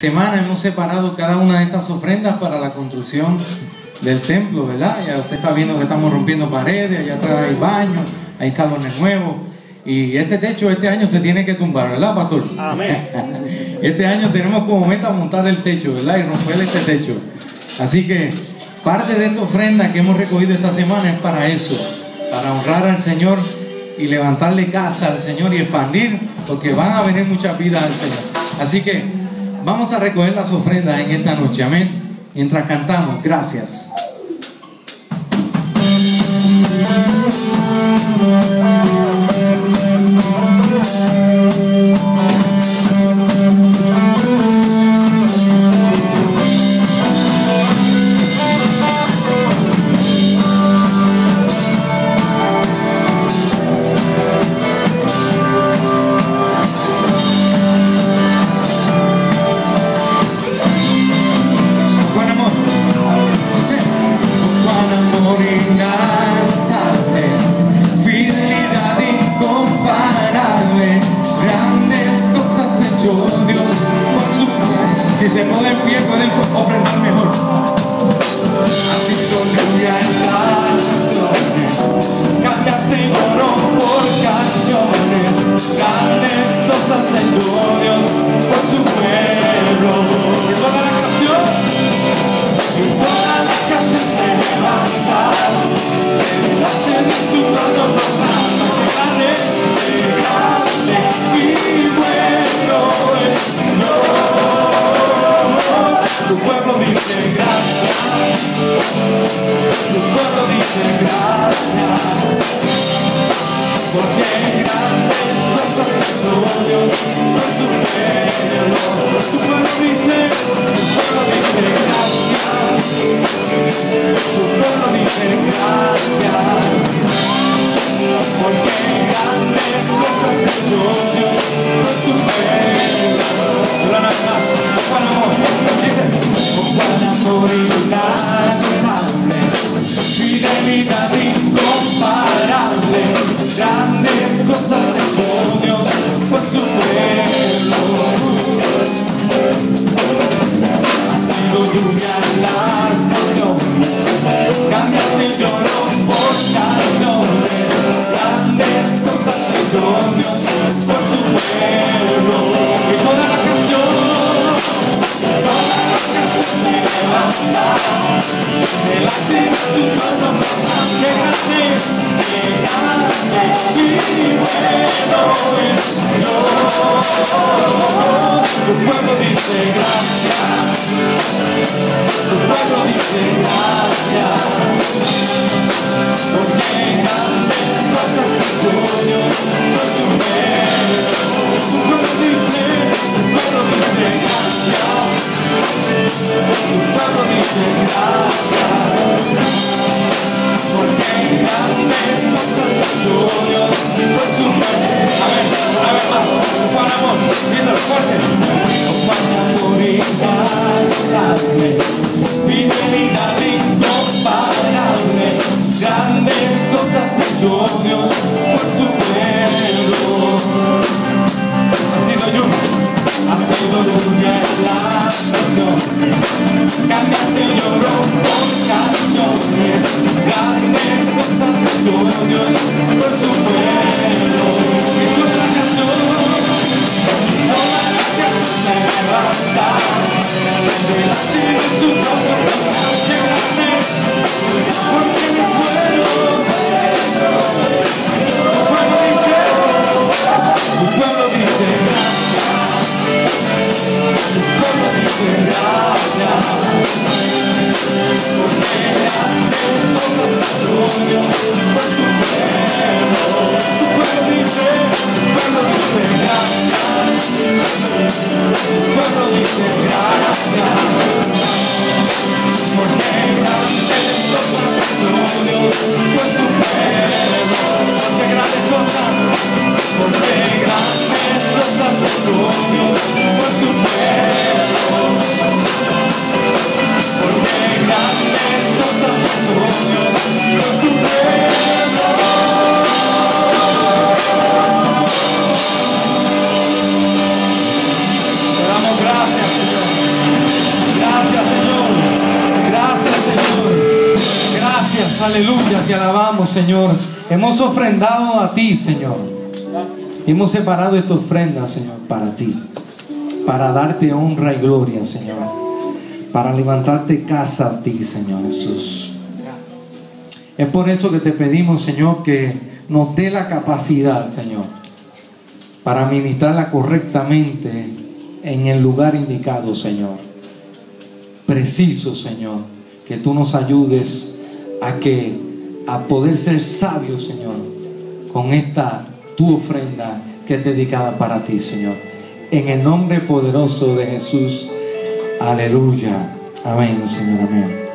semana hemos separado cada una de estas ofrendas para la construcción del templo, ¿verdad? Ya usted está viendo que estamos rompiendo paredes, allá atrás hay baños, hay salones nuevos. Y este techo este año se tiene que tumbar, ¿verdad, pastor? Amén. Este año tenemos como meta montar el techo, ¿verdad? Y romper este techo. Así que parte de esta ofrenda que hemos recogido esta semana es para eso, para honrar al Señor y levantarle casa al Señor y expandir, porque van a venir muchas vidas al Señor. Así que vamos a recoger las ofrendas en esta noche, amén. Mientras cantamos, gracias. Tu pueblo. Dice gracias, tu pueblo dice gracias, porque grandes cosas hizo Dios por su pueblo. Tu pueblo dice gracias, tu pueblo dice gracias, tu pueblo dice gracias, porque grandes cosas Dios por su pueblo. A ver, a ver más, cuán amor, díselo fuerte. Con cuán amor inagotable, fidelidad incomparable, grandes cosas hecho Dios por su pueblo. Ha sido lluvia, sido lluvia en las naciones, cambiaste el lloro por canciones, grandes cosas hecho Dios por su pueblo. Y toda la canción, todas las casas se levantan, de trono proclaman que grande, porque es bueno. Aleluya, te alabamos, Señor. Hemos ofrendado a ti, Señor. Hemos separado esta ofrenda, Señor, para ti. Para darte honra y gloria, Señor. Para levantarte casa a ti, Señor Jesús. Es por eso que te pedimos, Señor, que nos dé la capacidad, Señor, para ministrarla correctamente en el lugar indicado, Señor. Preciso, Señor, que tú nos ayudes a que a poder ser sabios, Señor, con esta tu ofrenda que es dedicada para ti, Señor. En el nombre poderoso de Jesús. Aleluya. Amén, Señor. Amén.